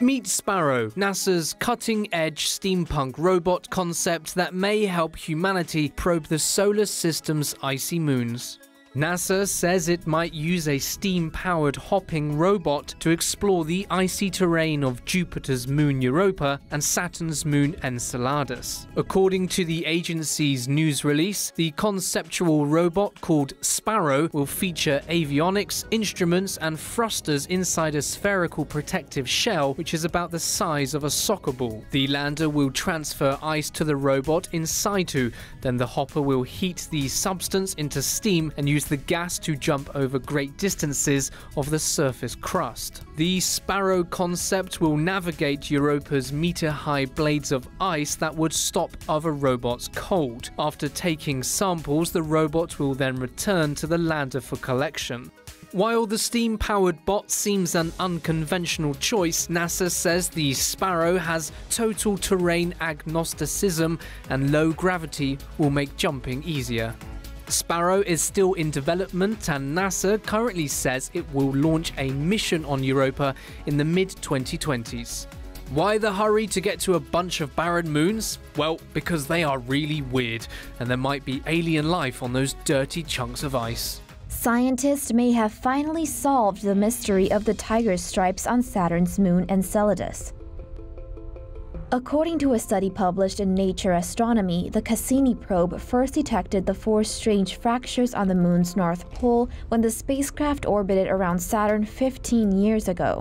Meet Sparrow, NASA's cutting edge steampunk robot concept that may help humanity probe the solar system's icy moons. NASA says it might use a steam powered hopping robot to explore the icy terrain of Jupiter's moon Europa and Saturn's moon Enceladus. According to the agency's news release, the conceptual robot called Sparrow will feature avionics, instruments, and thrusters inside a spherical protective shell, which is about the size of a soccer ball. The lander will transfer ice to the robot in situ, then the hopper will heat the substance into steam and use use the gas to jump over great distances of the surface crust. The Sparrow concept will navigate Europa's meter high blades of ice that would stop other robots cold. After taking samples, the robot will then return to the lander for collection. While the steam powered bot seems an unconventional choice, NASA says the Sparrow has total terrain agnosticism and low gravity will make jumping easier. Sparrow is still in development, and NASA currently says it will launch a mission on Europa in the mid 2020s. Why the hurry to get to a bunch of barren moons? Well, because they are really weird, and there might be alien life on those dirty chunks of ice. Scientists may have finally solved the mystery of the tiger stripes on Saturn's moon Enceladus. According to a study published in Nature Astronomy, the Cassini probe first detected the four strange fractures on the Moon's north pole when the spacecraft orbited around Saturn 15 years ago.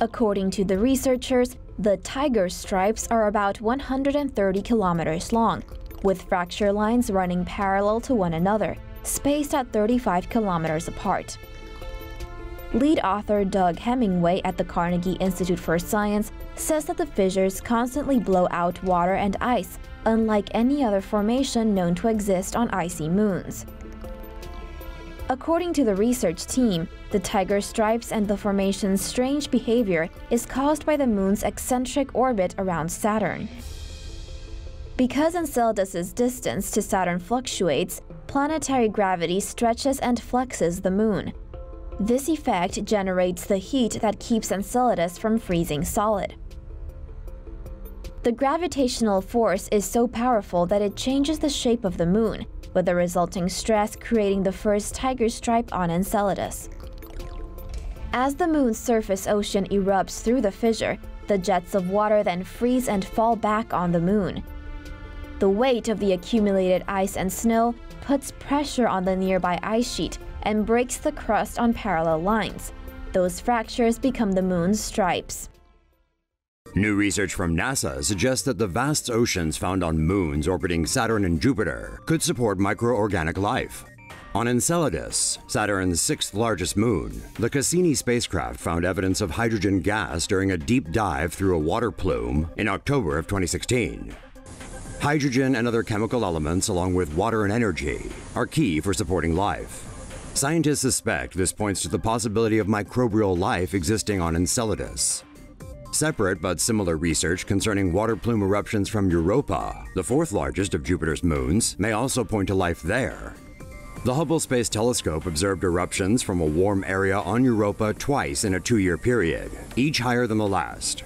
According to the researchers, the tiger stripes are about 130 kilometers long, with fracture lines running parallel to one another, spaced at 35 kilometers apart. Lead author Doug Hemingway at the Carnegie Institute for Science says that the fissures constantly blow out water and ice, unlike any other formation known to exist on icy moons. According to the research team, the tiger stripes and the formation's strange behavior is caused by the moon's eccentric orbit around Saturn. Because Enceladus's distance to Saturn fluctuates, planetary gravity stretches and flexes the moon, this effect generates the heat that keeps Enceladus from freezing solid. The gravitational force is so powerful that it changes the shape of the moon, with the resulting stress creating the first tiger stripe on Enceladus. As the moon's surface ocean erupts through the fissure, the jets of water then freeze and fall back on the moon. The weight of the accumulated ice and snow puts pressure on the nearby ice sheet, and breaks the crust on parallel lines. Those fractures become the moon's stripes. New research from NASA suggests that the vast oceans found on moons orbiting Saturn and Jupiter could support microorganic life. On Enceladus, Saturn's sixth largest moon, the Cassini spacecraft found evidence of hydrogen gas during a deep dive through a water plume in October of 2016. Hydrogen and other chemical elements, along with water and energy, are key for supporting life. Scientists suspect this points to the possibility of microbial life existing on Enceladus. Separate but similar research concerning water plume eruptions from Europa, the fourth largest of Jupiter's moons, may also point to life there. The Hubble Space Telescope observed eruptions from a warm area on Europa twice in a two year period, each higher than the last.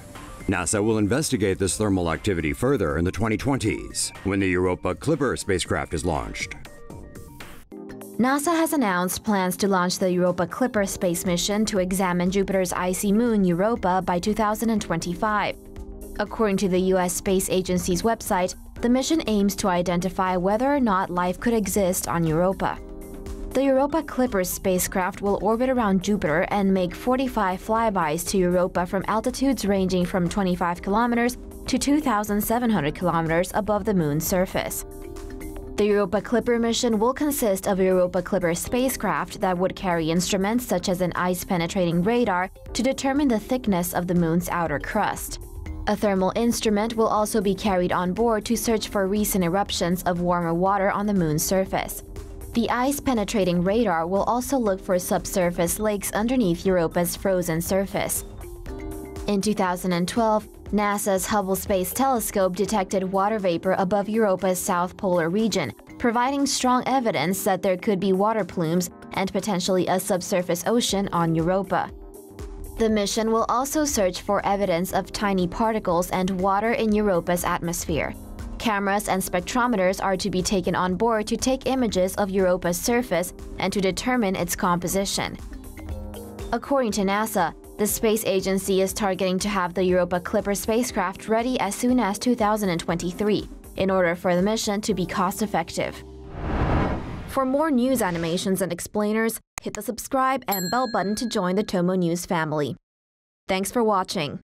NASA will investigate this thermal activity further in the 2020s, when the Europa Clipper spacecraft is launched. NASA has announced plans to launch the Europa Clipper space mission to examine Jupiter's icy moon Europa by 2025. According to the U.S. Space Agency's website, the mission aims to identify whether or not life could exist on Europa. The Europa Clipper spacecraft will orbit around Jupiter and make 45 flybys to Europa from altitudes ranging from 25 kilometers to 2,700 kilometers above the moon's surface. The Europa Clipper mission will consist of a Europa Clipper spacecraft that would carry instruments such as an ice-penetrating radar to determine the thickness of the moon's outer crust. A thermal instrument will also be carried on board to search for recent eruptions of warmer water on the moon's surface. The ice-penetrating radar will also look for subsurface lakes underneath Europa's frozen surface. In 2012, NASA's Hubble Space Telescope detected water vapor above Europa's south polar region, providing strong evidence that there could be water plumes and potentially a subsurface ocean on Europa. The mission will also search for evidence of tiny particles and water in Europa's atmosphere. Cameras and spectrometers are to be taken on board to take images of Europa's surface and to determine its composition. According to NASA, the space agency is targeting to have the Europa Clipper spacecraft ready as soon as 2023 in order for the mission to be cost effective. For more news animations and explainers, hit the subscribe and bell button to join the Tomo News family. Thanks for watching.